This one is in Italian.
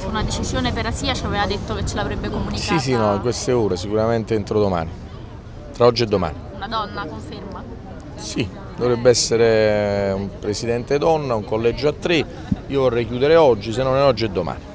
su una decisione per Asia ci aveva detto che ce l'avrebbe comunicata. Sì, sì, no, in queste ore, sicuramente entro domani, tra oggi e domani. Una donna, conferma? Sì, dovrebbe essere un presidente donna, un collegio a tre, io vorrei chiudere oggi, se non è oggi è domani.